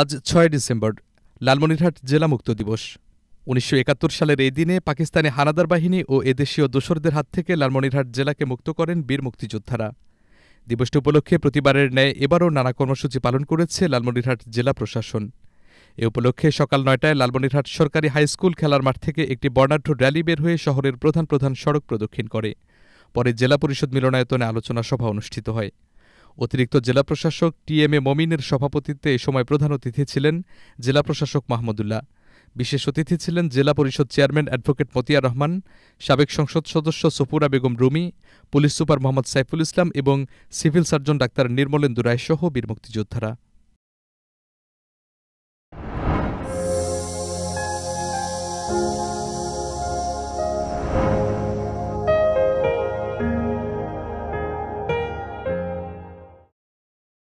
আজ ছয় ডিসেম্বর, লালমনিরহাট জেলা মুক্ত দিবস। উনিশশো একাত্তর সালের এই দিনে পাকিস্তানি হানাদার বাহিনী ও এদেশীয় দোসরদের হাত থেকে লালমনিরহাট জেলাকে মুক্ত করেন বীর মুক্তিযোদ্ধারা। দিবসটি উপলক্ষে প্রতিবারের ন্যায় এবারও নানা কর্মসূচি পালন করেছে লালমনিরহাট জেলা প্রশাসন। এ উপলক্ষে সকাল নয়টায় লালমনিরহাট সরকারি হাইস্কুল খেলার মাঠ থেকে একটি বর্ণাঢ্য র্যালি বের হয়ে শহরের প্রধান প্রধান সড়ক প্রদক্ষিণ করে। পরে জেলা পরিষদ মিলনায়তনে আলোচনা সভা অনুষ্ঠিত হয়। অতিরিক্ত জেলা প্রশাসক টি এম এ মমিনের সভাপতিত্বে এ সময় প্রধান অতিথি ছিলেন জেলা প্রশাসক মাহমুদুল্লাহ। বিশেষ অতিথি ছিলেন জেলা পরিষদ চেয়ারম্যান অ্যাডভোকেট মতিয়া রহমান, সাবেক সংসদ সদস্য সফুরা বেগম রুমি, পুলিশ সুপার মোহাম্মদ সাইফুল ইসলাম এবং সিভিল সার্জন ডাক্তার নির্মলেন্দু রায়সহ বীর মুক্তিযোদ্ধারা।